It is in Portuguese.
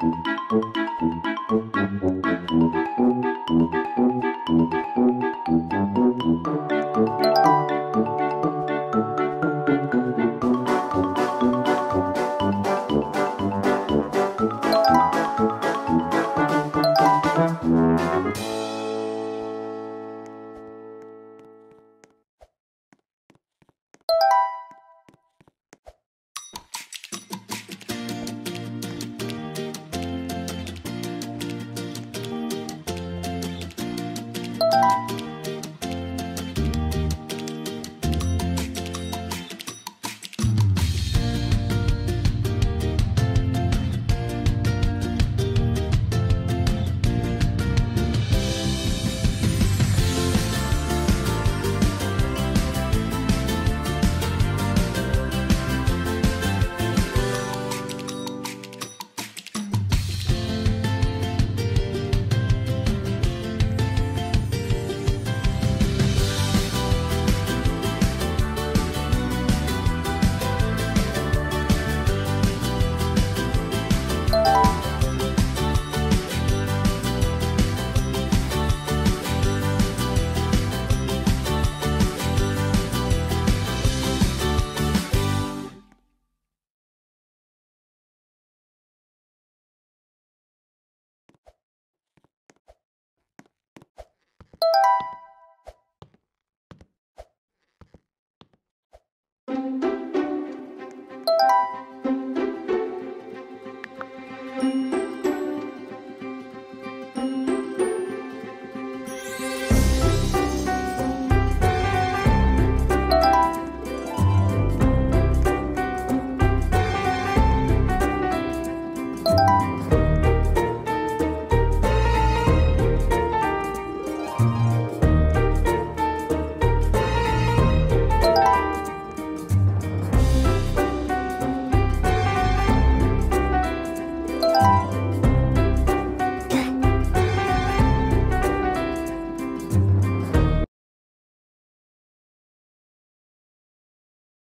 Música